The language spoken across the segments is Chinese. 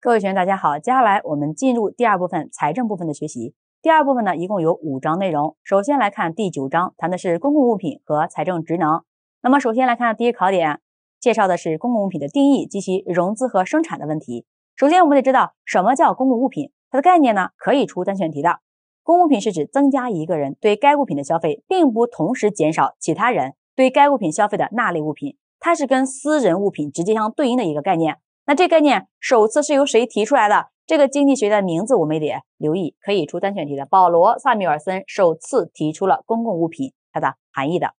各位学员，大家好，接下来我们进入第二部分财政部分的学习。第二部分呢，一共有五章内容。首先来看第九章，谈的是公共物品和财政职能。那么首先来看第一考点，介绍的是公共物品的定义及其融资和生产的问题。首先我们得知道什么叫公共物品，它的概念呢可以出单选题的。公共物品是指增加一个人对该物品的消费，并不同时减少其他人对该物品消费的那类物品，它是跟私人物品直接相对应的一个概念。那这概念首次是由谁提出来的？这个经济学的名字我们也得留意，可以出单选题的。保罗·萨缪尔森首次提出了公共物品它的含义的。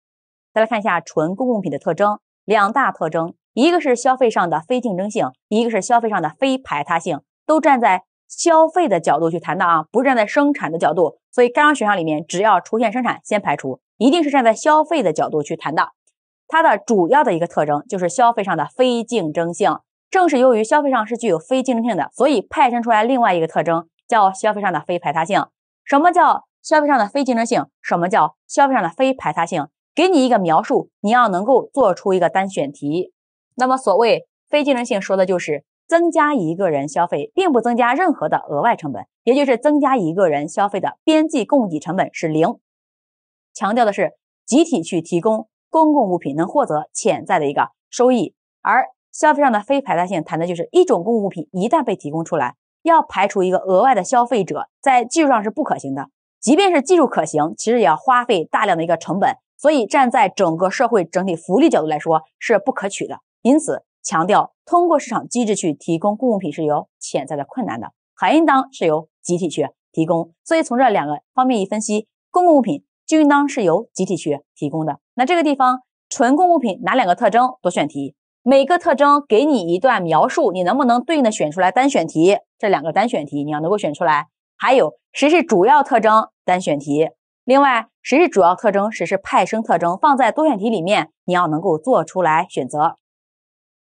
再来看一下纯公共品的特征，两大特征，一个是消费上的非竞争性，一个是消费上的非排他性，都站在消费的角度去谈的啊，不是站在生产的角度。所以，该张选项里面只要出现生产，先排除，一定是站在消费的角度去谈的。它的主要的一个特征就是消费上的非竞争性。正是由于消费上是具有非竞争性的，所以派生出来另外一个特征，叫消费上的非排他性。什么叫消费上的非竞争性？什么叫消费上的非排他性？给你一个描述，你要能够做出一个单选题。那么，所谓非竞争性，说的就是增加一个人消费，并不增加任何的额外成本，也就是增加一个人消费的边际供给成本是零。强调的是集体去提供公共物品能获得潜在的一个收益，而。消费上的非排他性谈的就是一种公共物品一旦被提供出来，要排除一个额外的消费者，在技术上是不可行的。即便是技术可行，其实也要花费大量的一个成本，所以站在整个社会整体福利角度来说是不可取的。因此，强调通过市场机制去提供公共品是有潜在的困难的，还应当是由集体去提供。所以从这两个方面一分析，公共物品就应当是由集体去提供的。那这个地方纯公共物品哪两个特征？多选题。每个特征给你一段描述，你能不能对应的选出来单选题？这两个单选题你要能够选出来。还有谁是主要特征？单选题。另外谁是主要特征？谁是派生特征？放在多选题里面，你要能够做出来选择。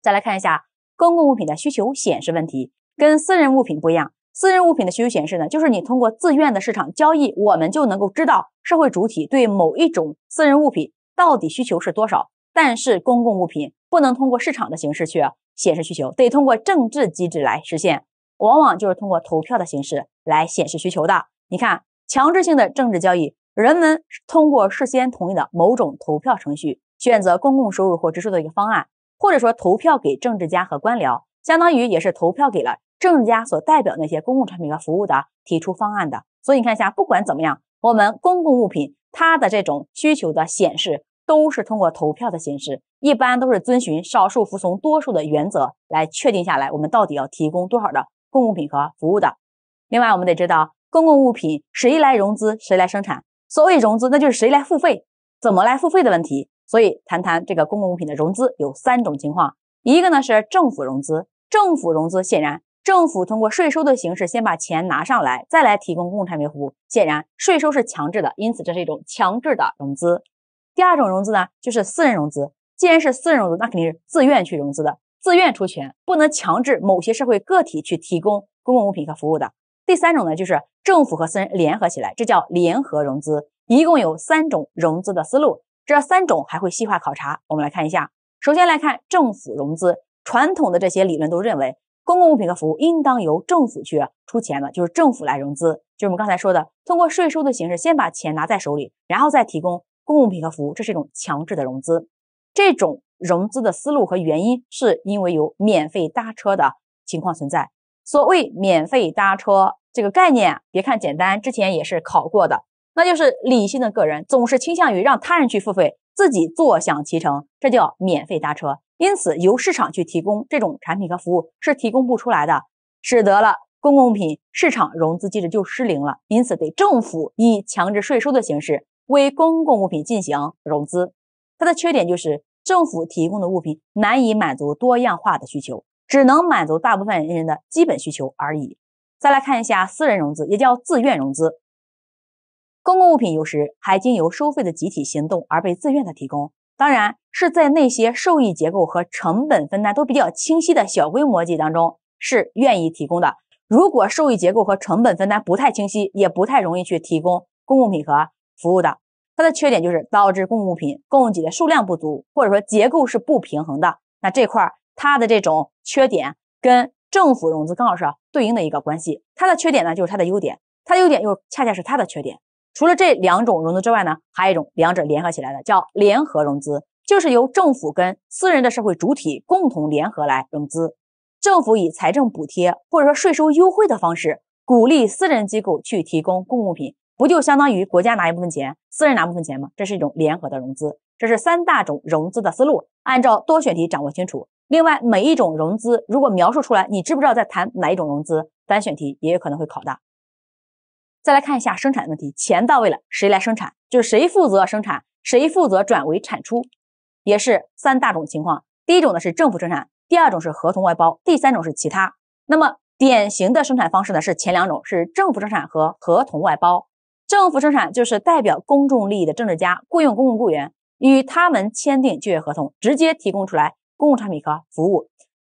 再来看一下公共物品的需求显示问题，跟私人物品不一样。私人物品的需求显示呢，就是你通过自愿的市场交易，我们就能够知道社会主体对某一种私人物品到底需求是多少。但是公共物品不能通过市场的形式去显示需求，得通过政治机制来实现，往往就是通过投票的形式来显示需求的。你看，强制性的政治交易，人们通过事先同意的某种投票程序，选择公共收入或支出的一个方案，或者说投票给政治家和官僚，相当于也是投票给了政治家所代表那些公共产品和服务的提出方案的。所以你看一下，不管怎么样，我们公共物品它的这种需求的显示。都是通过投票的形式，一般都是遵循少数服从多数的原则来确定下来，我们到底要提供多少的公共品和服务的。另外，我们得知道公共物品谁来融资，谁来生产。所谓融资，那就是谁来付费，怎么来付费的问题。所以，谈谈这个公共物品的融资有三种情况，一个呢是政府融资，政府融资显然政府通过税收的形式先把钱拿上来，再来提供公共产品服务，显然税收是强制的，因此这是一种强制的融资。第二种融资呢，就是私人融资。既然是私人融资，那肯定是自愿去融资的，自愿出钱，不能强制某些社会个体去提供公共物品和服务的。第三种呢，就是政府和私人联合起来，这叫联合融资。一共有三种融资的思路，这三种还会细化考察。我们来看一下，首先来看政府融资。传统的这些理论都认为，公共物品和服务应当由政府去出钱的，就是政府来融资，就是我们刚才说的，通过税收的形式先把钱拿在手里，然后再提供。公共品和服务，这是一种强制的融资。这种融资的思路和原因，是因为有免费搭车的情况存在。所谓免费搭车这个概念，别看简单，之前也是考过的。那就是理性的个人总是倾向于让他人去付费，自己坐享其成，这叫免费搭车。因此，由市场去提供这种产品和服务是提供不出来的，使得了公共品市场融资机制就失灵了。因此，得政府以强制税收的形式。为公共物品进行融资，它的缺点就是政府提供的物品难以满足多样化的需求，只能满足大部分人的基本需求而已。再来看一下私人融资，也叫自愿融资。公共物品有时还经由收费的集体行动而被自愿的提供，当然是在那些受益结构和成本分担都比较清晰的小规模级当中是愿意提供的。如果受益结构和成本分担不太清晰，也不太容易去提供公共品和服务的。它的缺点就是导致公共物品供给的数量不足，或者说结构是不平衡的。那这块它的这种缺点跟政府融资刚好是对应的一个关系。它的缺点呢，就是它的优点，它的优点又恰恰是它的缺点。除了这两种融资之外呢，还有一种两者联合起来的，叫联合融资，就是由政府跟私人的社会主体共同联合来融资。政府以财政补贴或者说税收优惠的方式，鼓励私人机构去提供公共品，不就相当于国家拿一部分钱，私人拿部分钱吗？这是一种联合的融资。这是三大种融资的思路，按照多选题掌握清楚。另外，每一种融资如果描述出来，你知不知道在谈哪一种融资？单选题也有可能会考的。再来看一下生产问题，钱到位了，谁来生产？就是谁负责生产，谁负责转为产出，也是三大种情况。第一种呢是政府生产，第二种是合同外包，第三种是其他。那么典型的生产方式呢是前两种，是政府生产和合同外包。政府生产就是代表公众利益的政治家雇佣公共雇员，与他们签订就业合同，直接提供出来公共产品和服务。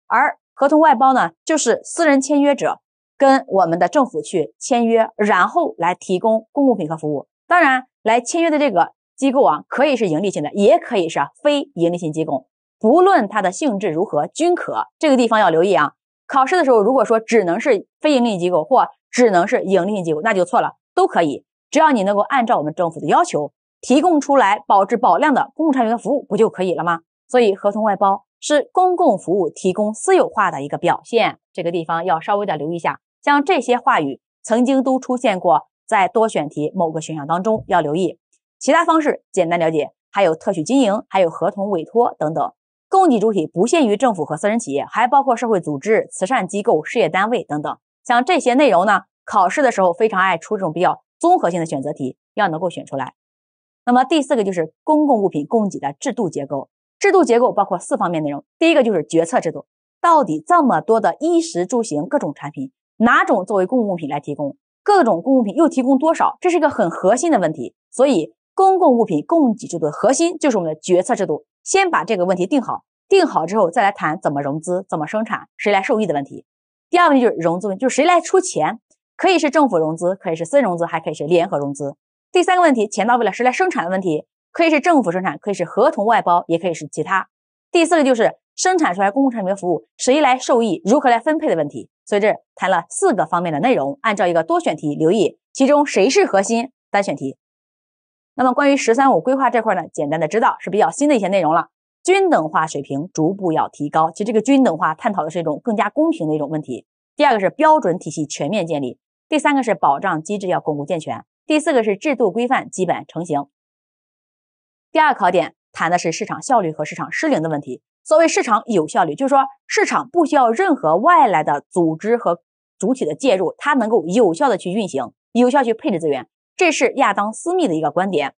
而合同外包呢，就是私人签约者。跟我们的政府去签约，然后来提供公共品和服务。当然，来签约的这个机构啊，可以是盈利性的，也可以是非盈利性机构。不论它的性质如何，均可。这个地方要留意啊。考试的时候，如果说只能是非盈利机构或只能是盈利性机构，那就错了，都可以。只要你能够按照我们政府的要求提供出来保质保量的公共产品和服务，不就可以了吗？所以，合同外包是公共服务提供私有化的一个表现。这个地方要稍微的留意一下。像这些话语曾经都出现过在多选题某个选项当中，要留意。其他方式简单了解，还有特许经营，还有合同委托等等。供给主体不限于政府和私人企业，还包括社会组织、慈善机构、事业单位等等。像这些内容呢，考试的时候非常爱出这种比较综合性的选择题，要能够选出来。那么第四个就是公共物品供给的制度结构。制度结构包括四方面内容。第一个就是决策制度，到底这么多的衣食住行各种产品。哪种作为公共物品来提供？各种公共品又提供多少？这是一个很核心的问题。所以，公共物品供给制度的核心就是我们的决策制度。先把这个问题定好，定好之后再来谈怎么融资、怎么生产、谁来受益的问题。第二个问题就是融资问题，就是谁来出钱？可以是政府融资，可以是私人融资，还可以是联合融资。第三个问题，钱到位了，谁来生产的问题？可以是政府生产，可以是合同外包，也可以是其他。第四个就是生产出来公共产品的服务，谁来受益？如何来分配的问题？所以这谈了四个方面的内容，按照一个多选题留意其中谁是核心单选题。那么关于“十三五”规划这块呢，简单的知道是比较新的一些内容了。均等化水平逐步要提高，其实这个均等化探讨的是一种更加公平的一种问题。第二个是标准体系全面建立，第三个是保障机制要巩固健全，第四个是制度规范基本成型。第二考点谈的是市场效率和市场失灵的问题。所谓市场有效率，就是说市场不需要任何外来的组织和主体的介入，它能够有效的去运行，有效去配置资源。这是亚当·斯密的一个观点。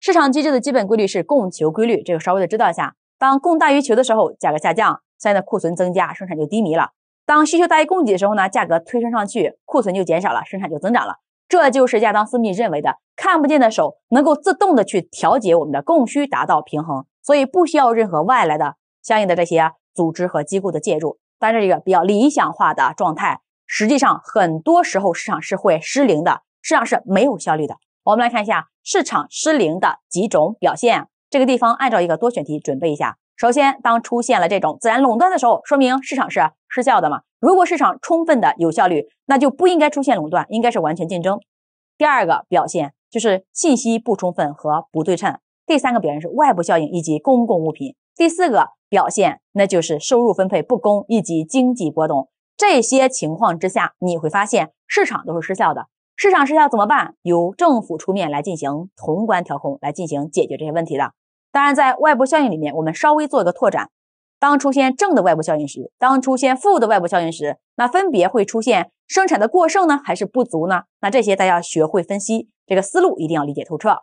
市场机制的基本规律是供求规律，这个稍微的知道一下。当供大于求的时候，价格下降，相应的库存增加，生产就低迷了。当需求大于供给的时候呢，价格推升上去，库存就减少了，生产就增长了。这就是亚当·斯密认为的看不见的手能够自动的去调节我们的供需，达到平衡，所以不需要任何外来的。相应的这些组织和机构的介入，但是一个比较理想化的状态，实际上很多时候市场是会失灵的，市场是没有效率的。我们来看一下市场失灵的几种表现。这个地方按照一个多选题准备一下。首先，当出现了这种自然垄断的时候，说明市场是失效的嘛？如果市场充分的有效率，那就不应该出现垄断，应该是完全竞争。第二个表现就是信息不充分和不对称。第三个表现是外部效应以及公共物品。第四个。表现那就是收入分配不公以及经济波动，这些情况之下，你会发现市场都是失效的。市场失效怎么办？由政府出面来进行宏观调控，来进行解决这些问题的。当然，在外部效应里面，我们稍微做一个拓展。当出现正的外部效应时，当出现负的外部效应时，那分别会出现生产的过剩呢，还是不足呢？那这些大家要学会分析，这个思路一定要理解透彻。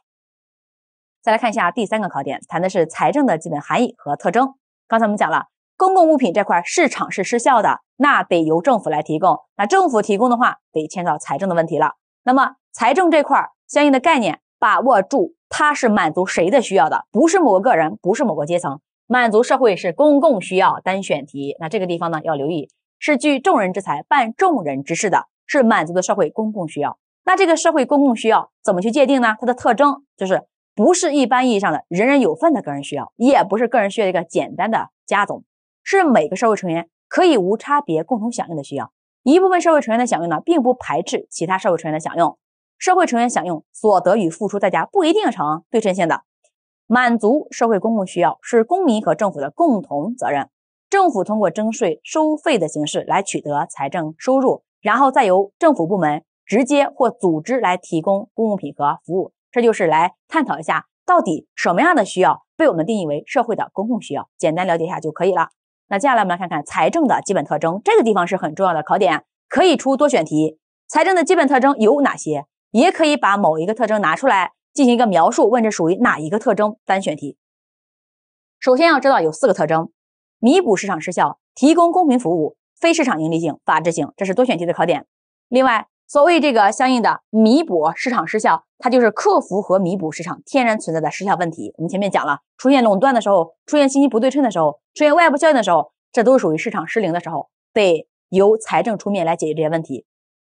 再来看一下第三个考点，谈的是财政的基本含义和特征。刚才我们讲了，公共物品这块市场是失效的，那得由政府来提供。那政府提供的话，得牵到财政的问题了。那么财政这块相应的概念，把握住，它是满足谁的需要的？不是某个个人，不是某个阶层，满足社会是公共需要。单选题，那这个地方呢要留意，是聚众人之财，办众人之事的，是满足的社会公共需要。那这个社会公共需要怎么去界定呢？它的特征就是。不是一般意义上的人人有份的个人需要，也不是个人需要一个简单的加总，是每个社会成员可以无差别共同享用的需要。一部分社会成员的享用呢，并不排斥其他社会成员的享用。社会成员享用所得与付出代价不一定成对称性的。满足社会公共需要是公民和政府的共同责任。政府通过征税、收费的形式来取得财政收入，然后再由政府部门直接或组织来提供公共品和服务。这就是来探讨一下，到底什么样的需要被我们定义为社会的公共需要。简单了解一下就可以了。那接下来我们来看看财政的基本特征，这个地方是很重要的考点，可以出多选题。财政的基本特征有哪些？也可以把某一个特征拿出来进行一个描述，问这属于哪一个特征？单选题。首先要知道有四个特征。弥补市场失效，提供公平服务，非市场盈利性、法治性，这是多选题的考点。另外，所谓这个相应的弥补市场失效，它就是克服和弥补市场天然存在的失效问题。我们前面讲了，出现垄断的时候，出现信息不对称的时候，出现外部效应的时候，这都是属于市场失灵的时候，得由财政出面来解决这些问题。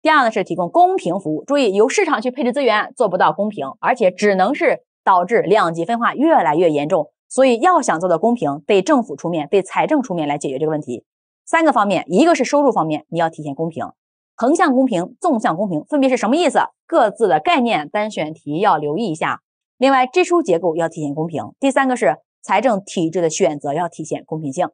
第二呢是提供公平服务，注意由市场去配置资源做不到公平，而且只能是导致两极分化越来越严重。所以要想做到公平，得政府出面，得财政出面来解决这个问题。三个方面，一个是收入方面，你要体现公平，横向公平、纵向公平分别是什么意思？各自的概念单选题要留意一下。另外，支出结构要体现公平。第三个是财政体制的选择要体现公平性。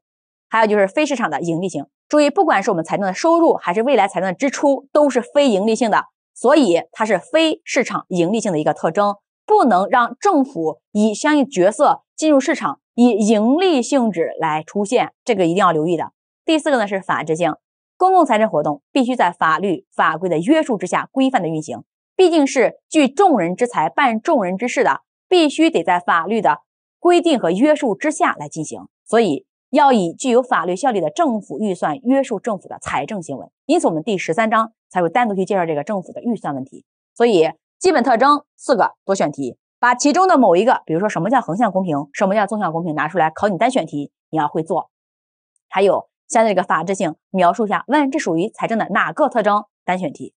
还有就是非市场的盈利性。注意，不管是我们财政的收入，还是未来财政的支出，都是非盈利性的，所以它是非市场盈利性的一个特征。不能让政府以相应角色进入市场，以盈利性质来出现，这个一定要留意的。第四个呢是法治性，公共财政活动必须在法律法规的约束之下规范的运行，毕竟是聚众人之财办众人之事的，必须得在法律的规定和约束之下来进行，所以要以具有法律效力的政府预算约束政府的财政行为。因此，我们第十三章才会单独去介绍这个政府的预算问题。所以。基本特征四个多选题，把其中的某一个，比如说什么叫横向公平，什么叫纵向公平，拿出来考你单选题，你要会做。还有相对这个法制性，描述一下，问这属于财政的哪个特征？单选题。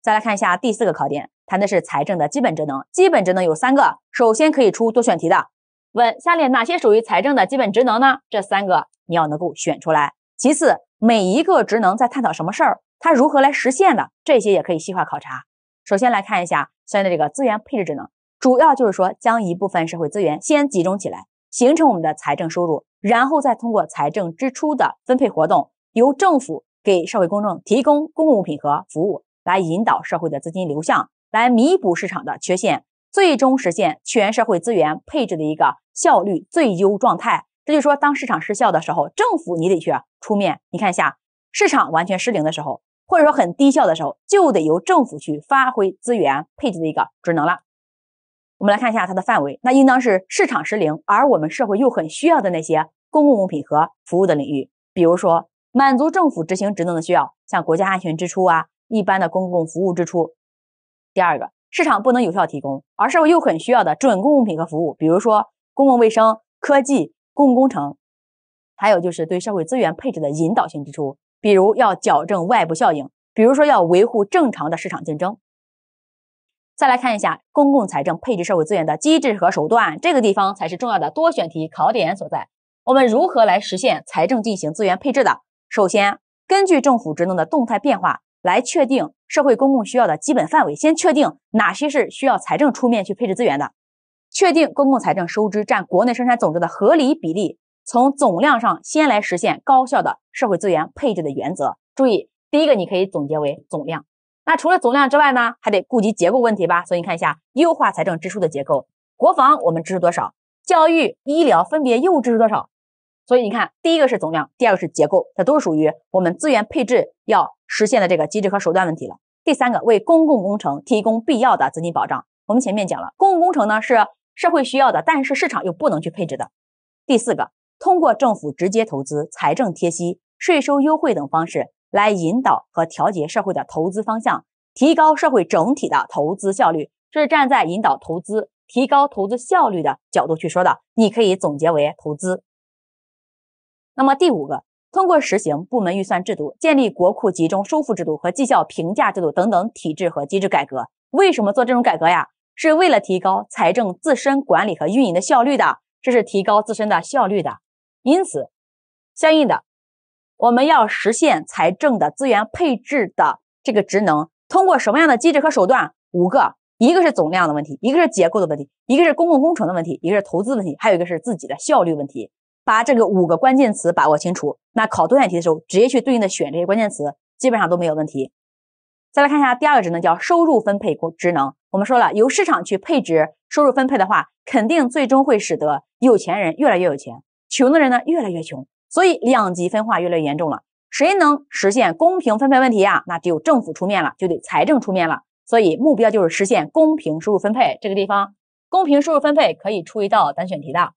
再来看一下第四个考点，谈的是财政的基本职能。基本职能有三个，首先可以出多选题的，问下列哪些属于财政的基本职能呢？这三个你要能够选出来。其次，每一个职能在探讨什么事儿，它如何来实现的，这些也可以细化考察。首先来看一下相应的这个资源配置职能，主要就是说将一部分社会资源先集中起来，形成我们的财政收入，然后再通过财政支出的分配活动，由政府给社会公众提供公共物品和服务，来引导社会的资金流向，来弥补市场的缺陷，最终实现全社会资源配置的一个效率最优状态。这就是说，当市场失效的时候，政府你得去出面。你看一下，市场完全失灵的时候。或者说很低效的时候，就得由政府去发挥资源配置的一个职能了。我们来看一下它的范围，那应当是市场失灵，而我们社会又很需要的那些公共物品和服务的领域，比如说满足政府执行职能的需要，像国家安全支出啊，一般的公共服务支出。第二个，市场不能有效提供，而社会又很需要的准公共品和服务，比如说公共卫生、科技、公共工程，还有就是对社会资源配置的引导性支出。比如要矫正外部效应，比如说要维护正常的市场竞争。再来看一下公共财政配置社会资源的机制和手段，这个地方才是重要的多选题考点所在。我们如何来实现财政进行资源配置的？首先，根据政府职能的动态变化来确定社会公共需要的基本范围。先确定哪些是需要财政出面去配置资源的，确定公共财政收支占国内生产总值的合理比例。从总量上先来实现高效的社会资源配置的原则。注意，第一个你可以总结为总量。那除了总量之外呢，还得顾及结构问题吧？所以你看一下，优化财政支出的结构。国防我们支出多少？教育、医疗分别又支出多少？所以你看，第一个是总量，第二个是结构，它都是属于我们资源配置要实现的这个机制和手段问题了。第三个，为公共工程提供必要的资金保障。我们前面讲了，公共工程呢是社会需要的，但是市场又不能去配置的。第四个。通过政府直接投资、财政贴息、税收优惠等方式来引导和调节社会的投资方向，提高社会整体的投资效率，这是站在引导投资、提高投资效率的角度去说的。你可以总结为投资。那么第五个，通过实行部门预算制度、建立国库集中收付制度和绩效评价制度等等体制和机制改革。为什么做这种改革呀？是为了提高财政自身管理和运营的效率的，这是提高自身的效率的。因此，相应的我们要实现财政的资源配置的这个职能，通过什么样的机制和手段？五个，一个是总量的问题，一个是结构的问题，一个是公共工程的问题，一个是投资问题，还有一个是自己的效率问题。把这个五个关键词把握清楚，那考多选题的时候，直接去对应的选这些关键词，基本上都没有问题。再来看一下第二个职能，叫收入分配职能。我们说了，由市场去配置收入分配的话，肯定最终会使得有钱人越来越有钱，穷的人呢越来越穷，所以两极分化越来越严重了。谁能实现公平分配问题呀？那只有政府出面了，就得财政出面了。所以目标就是实现公平收入分配。这个地方，公平收入分配可以出一道单选题的。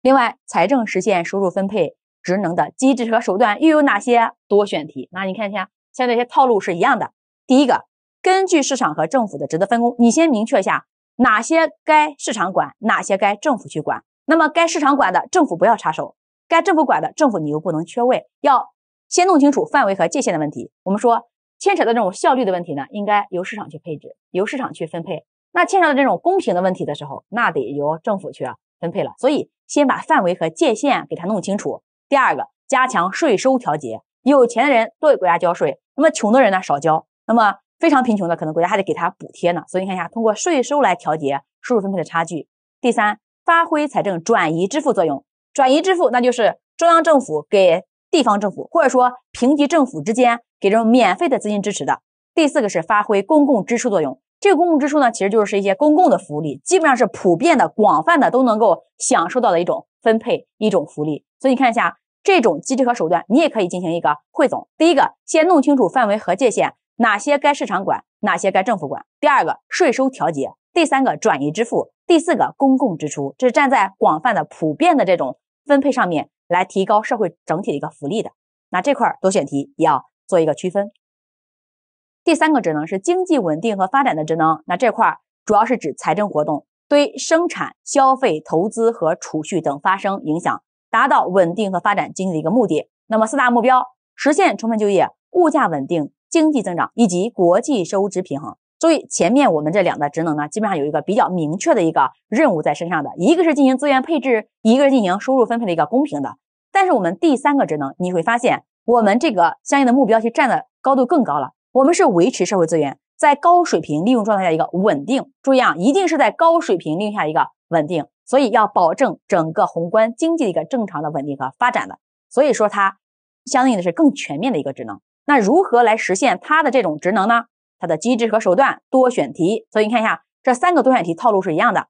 另外，财政实现收入分配职能的机制和手段又有哪些？多选题。那你看一下。像这些套路是一样的。第一个，根据市场和政府的职责分工，你先明确一下哪些该市场管，哪些该政府去管。那么该市场管的，政府不要插手；该政府管的，政府你又不能缺位。要先弄清楚范围和界限的问题。我们说牵扯到这种效率的问题呢，应该由市场去配置，由市场去分配。那牵扯到这种公平的问题的时候，那得由政府去分配了。所以先把范围和界限给它弄清楚。第二个，加强税收调节，有钱的人多给国家交税。那么穷的人呢少交，那么非常贫穷的可能国家还得给他补贴呢。所以你看一下，通过税收来调节收入分配的差距。第三，发挥财政转移支付作用。转移支付那就是中央政府给地方政府，或者说平级政府之间给这种免费的资金支持的。第四个是发挥公共支出作用。这个公共支出呢，其实就是一些公共的福利，基本上是普遍的、广泛的都能够享受到的一种分配一种福利。所以你看一下。这种机制和手段，你也可以进行一个汇总。第一个，先弄清楚范围和界限，哪些该市场管，哪些该政府管。第二个，税收调节。第三个，转移支付。第四个，公共支出。这是站在广泛的、普遍的这种分配上面来提高社会整体的一个福利的。那这块多选题也要做一个区分。第三个职能是经济稳定和发展的职能。那这块主要是指财政活动对生产、消费、投资和储蓄等发生影响。达到稳定和发展经济的一个目的。那么四大目标：实现充分就业、物价稳定、经济增长以及国际收支平衡。注意，前面我们这两个职能呢，基本上有一个比较明确的一个任务在身上的，一个是进行资源配置，一个是进行收入分配的一个公平的。但是我们第三个职能，你会发现我们这个相应的目标去站的高度更高了。我们是维持社会资源在高水平利用状态下一个稳定。注意啊，一定是在高水平利用下一个稳定。所以要保证整个宏观经济的一个正常的稳定和发展的，所以说它相应的是更全面的一个职能。那如何来实现它的这种职能呢？它的机制和手段多选题。所以你看一下这三个多选题套路是一样的，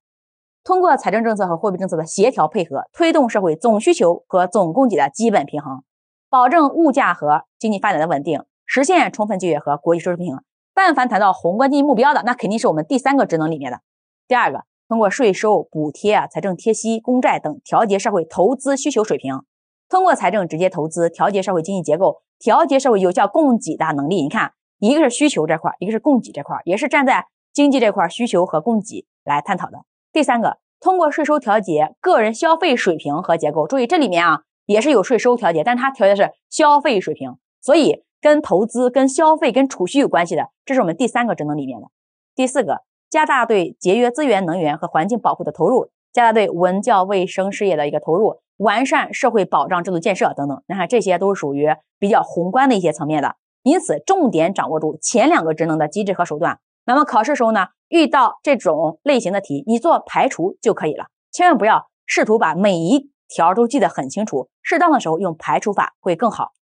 通过财政政策和货币政策的协调配合，推动社会总需求和总供给的基本平衡，保证物价和经济发展的稳定，实现充分就业和国际收支平衡。但凡谈到宏观经济目标的，那肯定是我们第三个职能里面的第二个。通过税收补贴啊、财政贴息、公债等调节社会投资需求水平，通过财政直接投资调节社会经济结构，调节社会有效供给的能力。你看，一个是需求这块，一个是供给这块，也是站在经济这块需求和供给来探讨的。第三个，通过税收调节个人消费水平和结构。注意这里面啊，也是有税收调节，但它调节是消费水平，所以跟投资、跟消费、跟储蓄有关系的。这是我们第三个职能里面的。第四个。加大对节约资源、能源和环境保护的投入，加大对文教卫生事业的一个投入，完善社会保障制度建设等等。你看，这些都是属于比较宏观的一些层面的。因此，重点掌握住前两个职能的机制和手段。那么考试时候呢，遇到这种类型的题，你做排除就可以了。千万不要试图把每一条都记得很清楚，适当的时候用排除法会更好。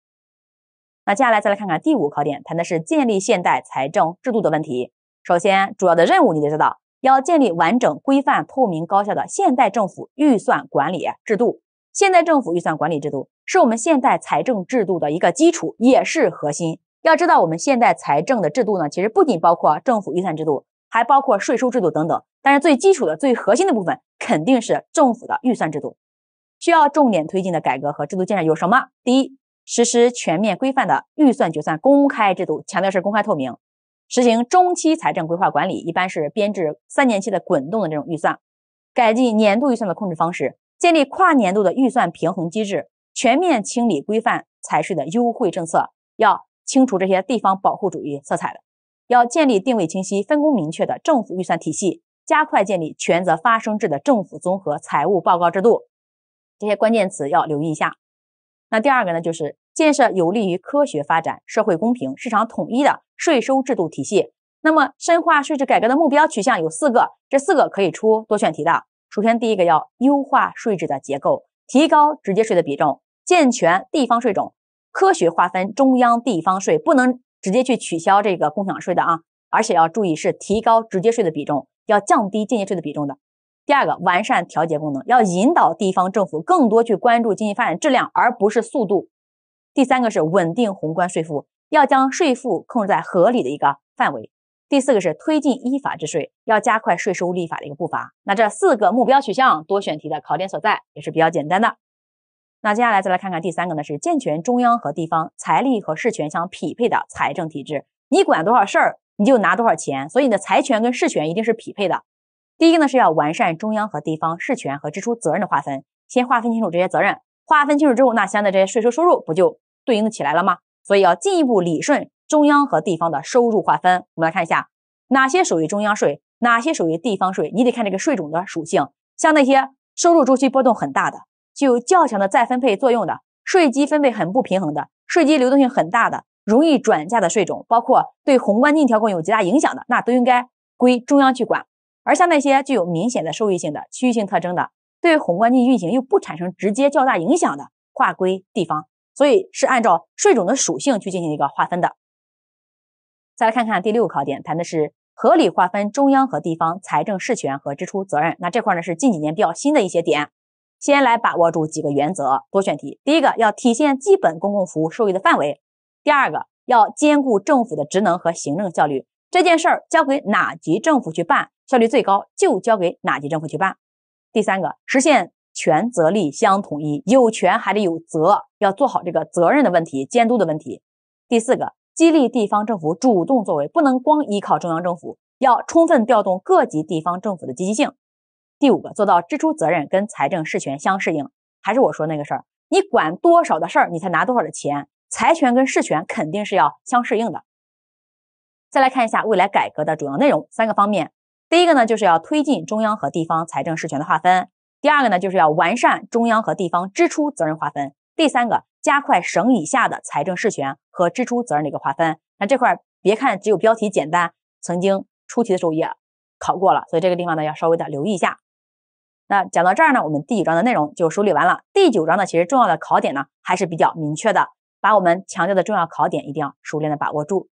那接下来再来看看第五考点，谈的是建立现代财政制度的问题。首先，主要的任务你得知道，要建立完整、规范、透明、高效的现代政府预算管理制度。现代政府预算管理制度是我们现代财政制度的一个基础，也是核心。要知道，我们现代财政的制度呢，其实不仅包括政府预算制度，还包括税收制度等等。但是最基础的、最核心的部分肯定是政府的预算制度。需要重点推进的改革和制度建设有什么？第一，实施全面规范的预算决算公开制度，强调是公开透明。实行中期财政规划管理，一般是编制三年期的滚动的这种预算，改进年度预算的控制方式，建立跨年度的预算平衡机制，全面清理规范财税的优惠政策，要清除这些地方保护主义色彩的，要建立定位清晰、分工明确的政府预算体系，加快建立权责发生制的政府综合财务报告制度。这些关键词要留意一下。那第二个呢，就是建设有利于科学发展、社会公平、市场统一的税收制度体系。那么，深化税制改革的目标取向有四个，这四个可以出多选题的。首先，第一个要优化税制的结构，提高直接税的比重，健全地方税种，科学划分中央地方税，不能直接去取消这个共享税的啊，而且要注意是提高直接税的比重，要降低间接税的比重的。第二个，完善调节功能，要引导地方政府更多去关注经济发展质量，而不是速度。第三个是稳定宏观税负，要将税负控制在合理的一个范围。第四个是推进依法治税，要加快税收立法的一个步伐。那这四个目标取向多选题的考点所在也是比较简单的。那接下来再来看看第三个呢，是健全中央和地方财力和事权相匹配的财政体制。你管多少事儿，你就拿多少钱，所以你的财权跟事权一定是匹配的。第一个呢是要完善中央和地方事权和支出责任的划分，先划分清楚这些责任，划分清楚之后，那相应的这些税收收入不就对应的起来了吗？所以要进一步理顺。中央和地方的收入划分，我们来看一下哪些属于中央税，哪些属于地方税。你得看这个税种的属性，像那些收入周期波动很大的，具有较强的再分配作用的，税基分配很不平衡的，税基流动性很大的，容易转嫁的税种，包括对宏观经济调控有极大影响的，那都应该归中央去管。而像那些具有明显的收益性的、区域性特征的，对宏观经济运行又不产生直接较大影响的，划归地方。所以是按照税种的属性去进行一个划分的。再来看看第六个考点，谈的是合理划分中央和地方财政事权和支出责任。那这块呢是近几年比较新的一些点，先来把握住几个原则，多选题。第一个要体现基本公共服务受益的范围；第二个要兼顾政府的职能和行政效率，这件事儿交给哪级政府去办，效率最高就交给哪级政府去办；第三个实现权责利相统一，有权还得有责，要做好这个责任的问题、监督的问题；第四个。激励地方政府主动作为，不能光依靠中央政府，要充分调动各级地方政府的积极性。第五个，做到支出责任跟财政事权相适应。还是我说那个事儿，你管多少的事儿，你才拿多少的钱，财权跟事权肯定是要相适应的。再来看一下未来改革的主要内容，三个方面。第一个呢，就是要推进中央和地方财政事权的划分；第二个呢，就是要完善中央和地方支出责任划分；第三个。加快省以下的财政事权和支出责任的一个划分。那这块别看只有标题简单，曾经出题的时候也考过了，所以这个地方呢要稍微的留意一下。那讲到这儿呢，我们第九章的内容就梳理完了。第九章呢，其实重要的考点呢还是比较明确的，把我们强调的重要考点一定要熟练的把握住。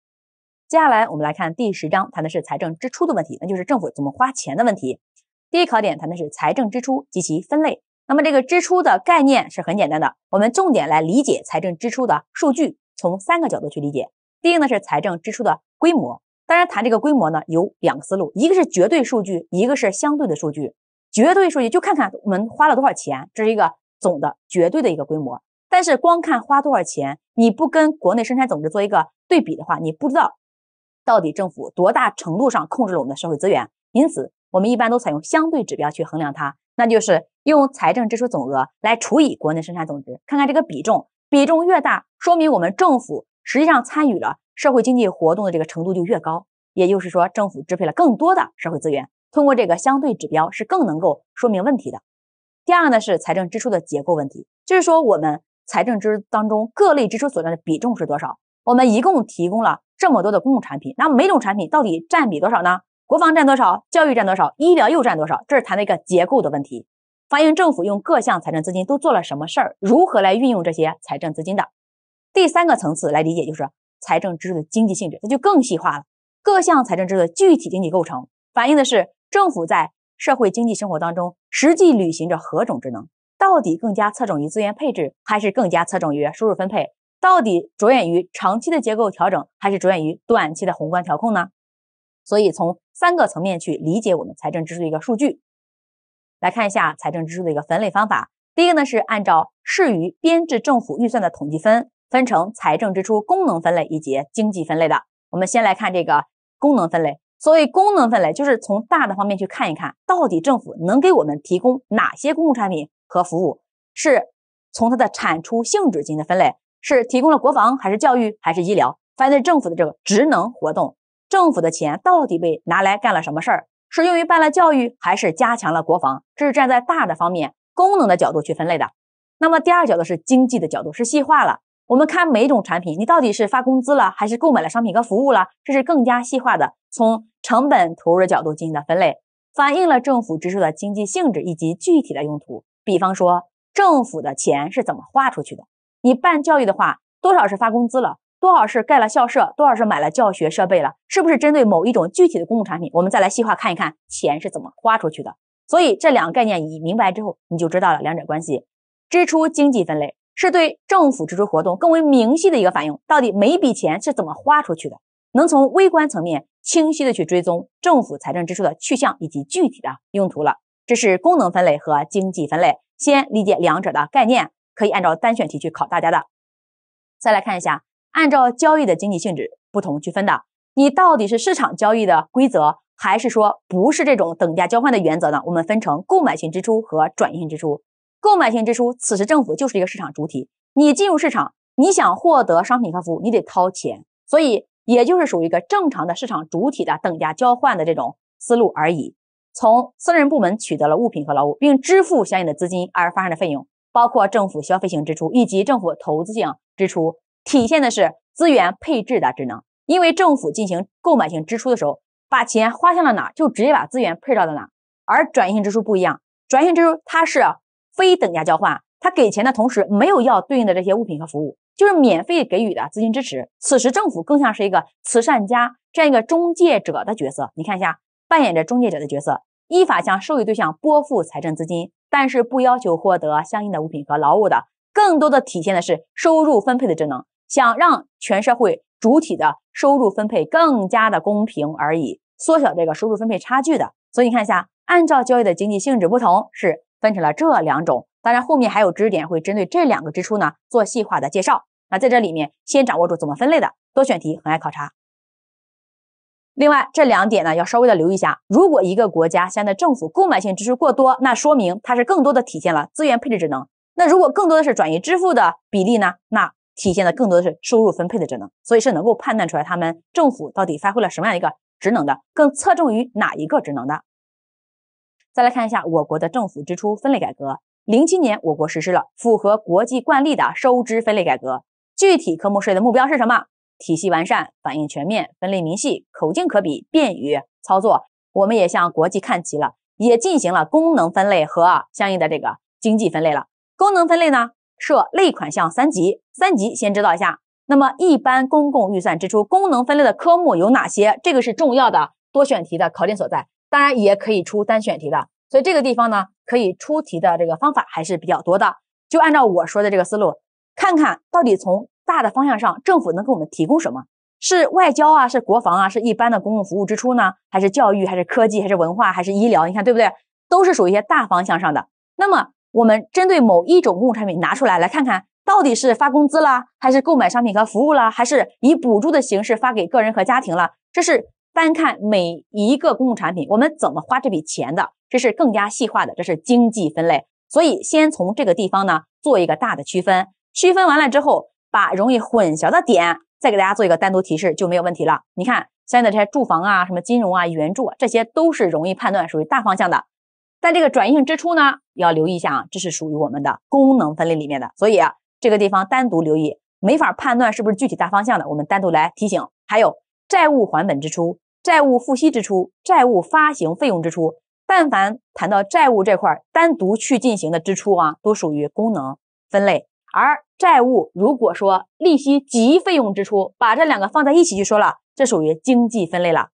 接下来我们来看第十章，谈的是财政支出的问题，那就是政府怎么花钱的问题。第一考点谈的是财政支出及其分类。那么这个支出的概念是很简单的，我们重点来理解财政支出的数据，从三个角度去理解。第一个呢是财政支出的规模，当然谈这个规模呢有两个思路，一个是绝对数据，一个是相对的数据。绝对数据就看看我们花了多少钱，这是一个总的绝对的一个规模。但是光看花多少钱，你不跟国内生产总值做一个对比的话，你不知道到底政府多大程度上控制了我们的社会资源。因此，我们一般都采用相对指标去衡量它，那就是。用财政支出总额来除以国内生产总值，看看这个比重，比重越大，说明我们政府实际上参与了社会经济活动的这个程度就越高。也就是说，政府支配了更多的社会资源。通过这个相对指标是更能够说明问题的。第二呢是财政支出的结构问题，就是说我们财政支出当中各类支出所占的比重是多少？我们一共提供了这么多的公共产品，那每种产品到底占比多少呢？国防占多少？教育占多少？医疗又占多少？这是谈的一个结构的问题。反映政府用各项财政资金都做了什么事儿，如何来运用这些财政资金的。第三个层次来理解就是财政支出的经济性质，那就更细化了。各项财政支出的具体经济构成，反映的是政府在社会经济生活当中实际履行着何种职能？到底更加侧重于资源配置，还是更加侧重于收入分配？到底着眼于长期的结构调整，还是着眼于短期的宏观调控呢？所以从三个层面去理解我们财政支出的一个数据。来看一下财政支出的一个分类方法。第一个呢是按照适于编制政府预算的统计分，分成财政支出功能分类以及经济分类的。我们先来看这个功能分类。所谓功能分类，就是从大的方面去看一看到底政府能给我们提供哪些公共产品和服务，是从它的产出性质进行的分类，是提供了国防还是教育还是医疗，反正政府的这个职能活动，政府的钱到底被拿来干了什么事儿。是用于办了教育，还是加强了国防？这是站在大的方面功能的角度去分类的。那么第二角度是经济的角度，是细化了。我们看每一种产品，你到底是发工资了，还是购买了商品和服务了？这是更加细化的，从成本投入的角度进行的分类，反映了政府支出的经济性质以及具体的用途。比方说，政府的钱是怎么花出去的？你办教育的话，多少是发工资了？多少是盖了校舍？多少是买了教学设备了？是不是针对某一种具体的公共产品？我们再来细化看一看钱是怎么花出去的。所以这两个概念你明白之后，你就知道了两者关系。支出经济分类。是对政府支出活动更为明细的一个反应，到底每笔钱是怎么花出去的，能从微观层面清晰的去追踪政府财政支出的去向以及具体的用途了。这是功能分类和经济分类，先理解两者的概念，可以按照单选题去考大家的。再来看一下，按照交易的经济性质不同区分的，你到底是市场交易的规则，还是说不是这种等价交换的原则呢？我们分成购买性支出和转移性支出。购买性支出，此时政府就是一个市场主体。你进入市场，你想获得商品和服务，你得掏钱，所以也就是属于一个正常的市场主体的等价交换的这种思路而已。从私人部门取得了物品和劳务，并支付相应的资金而发生的费用，包括政府消费性支出以及政府投资性支出，体现的是资源配置的职能。因为政府进行购买性支出的时候，把钱花向了哪，就直接把资源配到了哪。而转移性支出不一样，转移性支出它是。非等价交换，它给钱的同时没有要对应的这些物品和服务，就是免费给予的资金支持。此时政府更像是一个慈善家这样一个中介者的角色。你看一下，扮演着中介者的角色，依法向受益对象拨付财政资金，但是不要求获得相应的物品和劳务的，更多的体现的是收入分配的职能，想让全社会主体的收入分配更加的公平而已，缩小这个收入分配差距的。所以你看一下，按照交易的经济性质不同是。分成了这两种，当然后面还有知识点会针对这两个支出呢做细化的介绍。那在这里面先掌握住怎么分类的，多选题很爱考察。另外这两点呢要稍微的留意一下，如果一个国家现在政府购买性支出过多，那说明它是更多的体现了资源配置职能；那如果更多的是转移支付的比例呢，那体现的更多的是收入分配的职能。所以是能够判断出来他们政府到底发挥了什么样一个职能的，更侧重于哪一个职能的。再来看一下我国的政府支出分类改革。零七年，我国实施了符合国际惯例的收支分类改革。具体科目税的目标是什么？体系完善，反映全面，分类明细，口径可比，便于操作。我们也向国际看齐了，也进行了功能分类和相应的这个经济分类了。功能分类呢，设类款项三级。三级先知道一下。那么，一般公共预算支出功能分类的科目有哪些？这个是重要的多选题的考点所在。当然也可以出单选题的，所以这个地方呢，可以出题的这个方法还是比较多的。就按照我说的这个思路，看看到底从大的方向上，政府能给我们提供什么？是外交啊，是国防啊，是一般的公共服务支出呢，还是教育，还是科技，还是文化，还是医疗？你看对不对？都是属于一些大方向上的。那么我们针对某一种公共产品拿出来，来看看到底是发工资啦，还是购买商品和服务啦，还是以补助的形式发给个人和家庭了？这是。单看每一个公共产品，我们怎么花这笔钱的，这是更加细化的，这是经济分类。所以先从这个地方呢做一个大的区分，区分完了之后，把容易混淆的点再给大家做一个单独提示就没有问题了。你看现在的这些住房啊、什么金融啊、援助啊，这些都是容易判断属于大方向的。但这个转移性支出呢，要留意一下啊，这是属于我们的功能分类里面的，所以啊这个地方单独留意，没法判断是不是具体大方向的，我们单独来提醒。还有债务还本支出。债务付息支出、债务发行费用支出，但凡谈到债务这块单独去进行的支出啊，都属于功能分类。而债务如果说利息及费用支出，把这两个放在一起去说了，这属于经济分类了。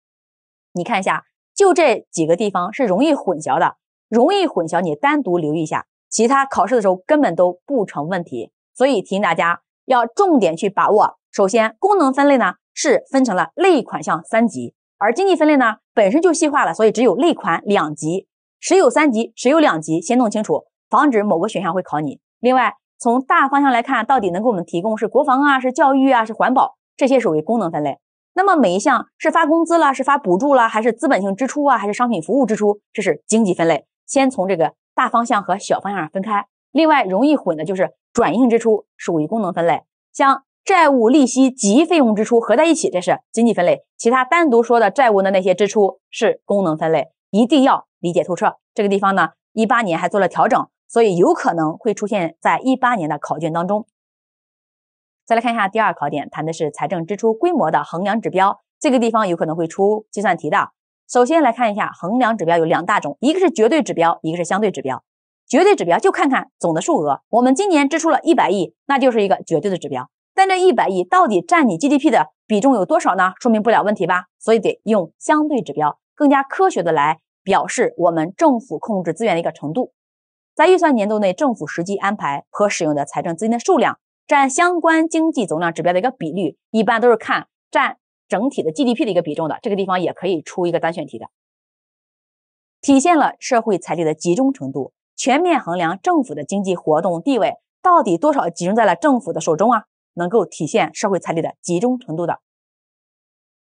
你看一下，就这几个地方是容易混淆的，容易混淆，你单独留意一下，其他考试的时候根本都不成问题。所以提醒大家要重点去把握。首先，功能分类呢是分成了类款项三级。而经济分类呢，本身就细化了，所以只有类款两级，谁有三级，谁有两级，先弄清楚，防止某个选项会考你。另外，从大方向来看，到底能给我们提供是国防啊，是教育啊，是环保，这些属于功能分类。那么每一项是发工资了，是发补助了，还是资本性支出啊，还是商品服务支出，这是经济分类。先从这个大方向和小方向上分开。另外，容易混的就是转移性支出，属于功能分类，像。债务利息及费用支出合在一起，这是经济分类；其他单独说的债务的那些支出是功能分类，一定要理解透彻。这个地方呢，一八年还做了调整，所以有可能会出现在一八年的考卷当中。再来看一下第二考点，谈的是财政支出规模的衡量指标，这个地方有可能会出计算题的。首先来看一下衡量指标有两大种，一个是绝对指标，一个是相对指标。绝对指标就看看总的数额，我们今年支出了一百亿，那就是一个绝对的指标。但这一百亿到底占你 GDP 的比重有多少呢？说明不了问题吧？所以得用相对指标，更加科学的来表示我们政府控制资源的一个程度。在预算年度内，政府实际安排和使用的财政资金的数量。占相关经济总量指标的一个比率，一般都是看占整体的 GDP 的一个比重的。这个地方也可以出一个单选题的，体现了社会财力的集中程度，全面衡量政府的经济活动地位到底多少集中在了政府的手中啊，能够体现社会财力的集中程度的。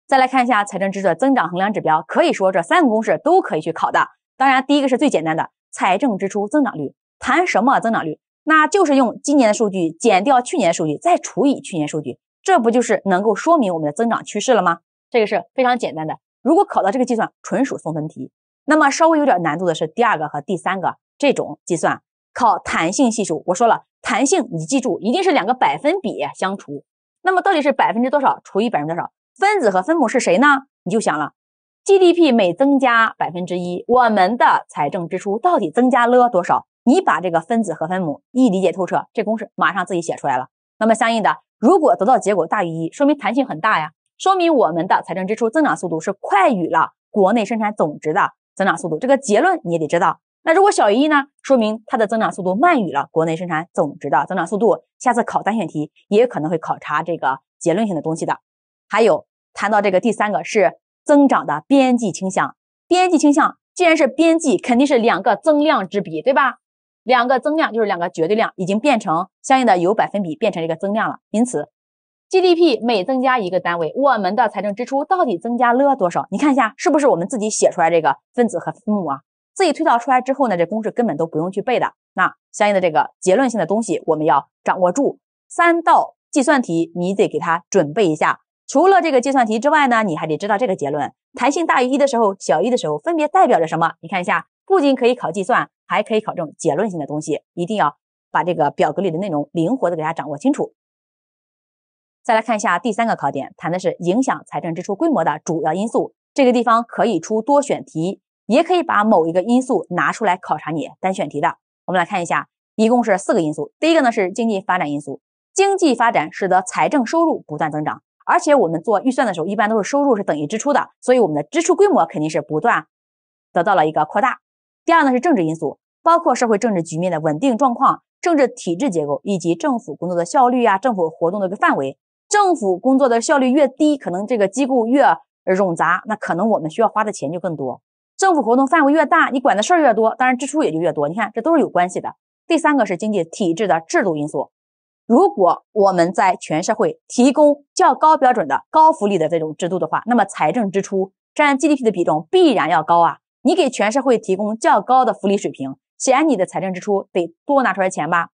再来看一下财政支出的增长衡量指标，可以说这三个公式都可以去考的。当然，第一个是最简单的财政支出增长率，谈什么增长率？那就是用今年的数据减掉去年的数据，再除以去年数据，这不就是能够说明我们的增长趋势了吗？这个是非常简单的。如果考到这个计算，纯属送分题。那么稍微有点难度的是第二个和第三个这种计算，考弹性系数。我说了，弹性你记住，一定是两个百分比相除。那么到底是百分之多少除以百分之多少？分子和分母是谁呢？你就想了，GDP 每增加百分之一，我们的财政支出到底增加了多少？你把这个分子和分母一理解透彻，这公式马上自己写出来了。那么相应的，如果得到结果大于一，说明弹性很大呀，说明我们的财政支出增长速度是快于了国内生产总值的增长速度。这个结论你也得知道。那如果小于一呢，说明它的增长速度慢于了国内生产总值的增长速度。下次考单选题也可能会考察这个结论性的东西的。还有谈到这个第三个是增长的边际倾向，边际倾向既然是边际，肯定是两个增量之比，对吧？两个增量就是两个绝对量，已经变成相应的由百分比变成一个增量了。因此，GDP 每增加一个单位，我们的财政支出到底增加了多少？你看一下，是不是我们自己写出来这个分子和分母啊？自己推导出来之后呢，这公式根本都不用去背的。那相应的这个结论性的东西，我们要掌握住。三道计算题你得给它准备一下。除了这个计算题之外呢，你还得知道这个结论：弹性大于一的时候，小于一的时候，分别代表着什么？你看一下，不仅可以考计算。还可以考这种结论性的东西，一定要把这个表格里的内容灵活的给大家掌握清楚。再来看一下第三个考点，谈的是影响财政支出规模的主要因素。这个地方可以出多选题，也可以把某一个因素拿出来考察你单选题的。我们来看一下，一共是四个因素。第一个呢是经济发展因素，经济发展使得财政收入不断增长，而且我们做预算的时候，一般都是收入是等于支出的，所以我们的支出规模肯定是不断得到了一个扩大。第二呢是政治因素。包括社会政治局面的稳定状况、政治体制结构以及政府工作的效率啊，政府活动的一个范围。政府工作的效率越低，可能这个机构越冗杂，那可能我们需要花的钱就更多。政府活动范围越大，你管的事儿越多，当然支出也就越多。你看，这都是有关系的。第三个是经济体制的制度因素。如果我们在全社会提供较高标准的高福利的这种制度的话，那么财政支出占 GDP 的比重必然要高啊。你给全社会提供较高的福利水平。显然你的财政支出得多拿出来钱吧？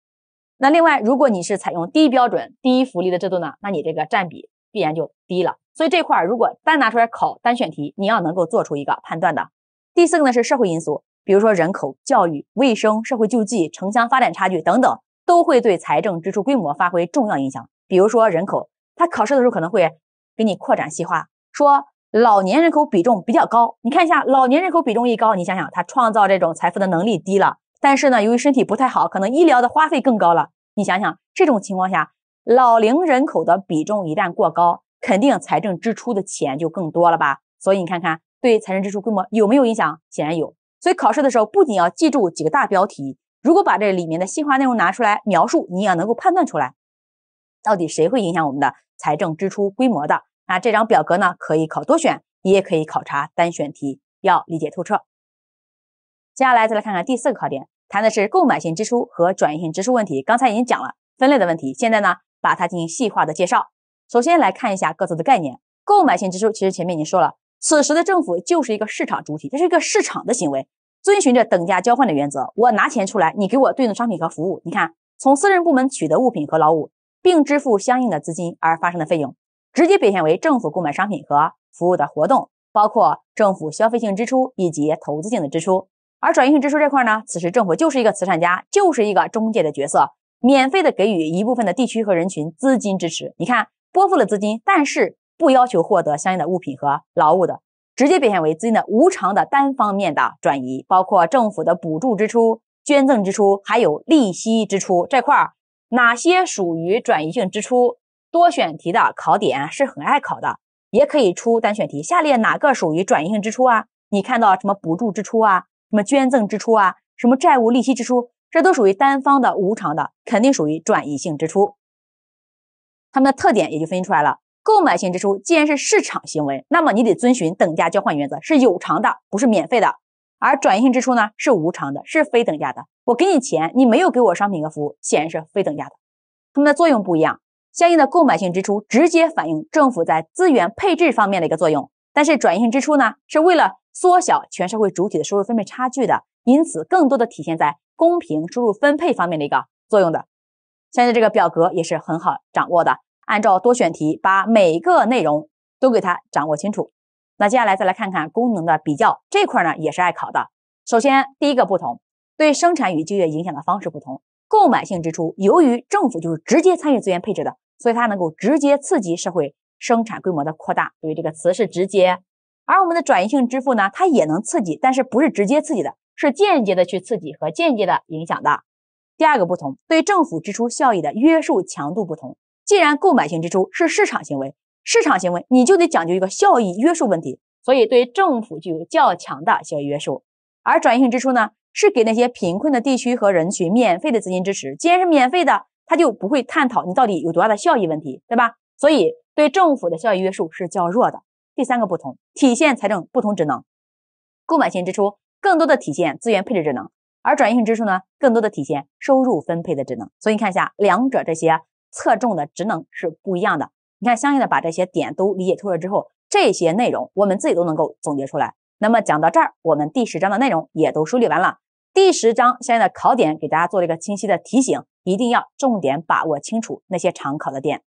那另外，如果你是采用低标准、低福利的制度呢，那你这个占比必然就低了。所以这块儿如果单拿出来考单选题，你要能够做出一个判断的。第四个呢是社会因素，比如说人口、教育、卫生、社会救济、城乡发展差距等等，都会对财政支出规模发挥重要影响。比如说人口，他考试的时候可能会给你扩展细化，说。老年人口比重比较高，你看一下，老年人口比重一高，你想想他创造这种财富的能力低了，但是呢，由于身体不太好，可能医疗的花费更高了。你想想，这种情况下，老龄人口的比重一旦过高，肯定财政支出的钱就更多了吧？所以你看看，对财政支出规模有没有影响？显然有。所以考试的时候不仅要记住几个大标题，如果把这里面的细化内容拿出来描述，你也能够判断出来，到底谁会影响我们的财政支出规模的。那这张表格呢，可以考多选，也可以考察单选题，要理解透彻。接下来再来看看第四个考点，谈的是购买性支出和转移性支出问题。刚才已经讲了分类的问题，现在呢，把它进行细化的介绍。首先来看一下各自的概念。购买性支出，其实前面已经说了，此时的政府就是一个市场主体，这是一个市场的行为，遵循着等价交换的原则。我拿钱出来，你给我对应的商品和服务。你看，从私人部门取得物品和劳务，并支付相应的资金而发生的费用。直接表现为政府购买商品和服务的活动，包括政府消费性支出以及投资性的支出。而转移性支出这块呢，此时政府就是一个慈善家，就是一个中介的角色，免费的给予一部分的地区和人群资金支持。你看，拨付了资金，但是不要求获得相应的物品和劳务的，直接表现为资金的无偿的单方面的转移，包括政府的补助支出、捐赠支出，还有利息支出这块儿，哪些属于转移性支出？多选题的考点是很爱考的，也可以出单选题。下列哪个属于转移性支出啊？你看到什么补助支出啊？什么捐赠支出啊？什么债务利息支出？这都属于单方的无偿的，肯定属于转移性支出。它们的特点也就分析出来了。购买性支出既然是市场行为，那么你得遵循等价交换原则，是有偿的，不是免费的。而转移性支出呢，是无偿的，是非等价的。我给你钱，你没有给我商品和服务，显然是非等价的。它们的作用不一样。相应的购买性支出直接反映政府在资源配置方面的一个作用，但是转移性支出呢，是为了缩小全社会主体的收入分配差距的，因此更多的体现在公平收入分配方面的一个作用的。现在这个表格也是很好掌握的，按照多选题把每个内容都给它掌握清楚。那接下来再来看看功能的比较这块呢，也是爱考的。首先第一个不同，对生产与就业影响的方式不同。购买性支出由于政府就是直接参与资源配置的。所以它能够直接刺激社会生产规模的扩大，所以这个词是直接。而我们的转移性支付呢，它也能刺激，但是不是直接刺激的，是间接的去刺激和间接的影响的。第二个不同，对政府支出效益的约束强度不同。既然购买性支出是市场行为，市场行为你就得讲究一个效益约束问题，所以对政府具有较强的效益约束。而转移性支出呢，是给那些贫困的地区和人群免费的资金支持，既然是免费的。他就不会探讨你到底有多大的效益问题，对吧？所以对政府的效益约束是较弱的。第三个不同，体现财政不同职能。购买性支出更多的体现资源配置职能，而转移性支出呢，更多的体现收入分配的职能。所以你看一下，两者这些侧重的职能是不一样的。你看，相应的把这些点都理解透了之后，这些内容我们自己都能够总结出来。那么讲到这儿，我们第十章的内容也都梳理完了。第十章相应的考点给大家做了一个清晰的提醒。一定要重点把握清楚那些常考的点。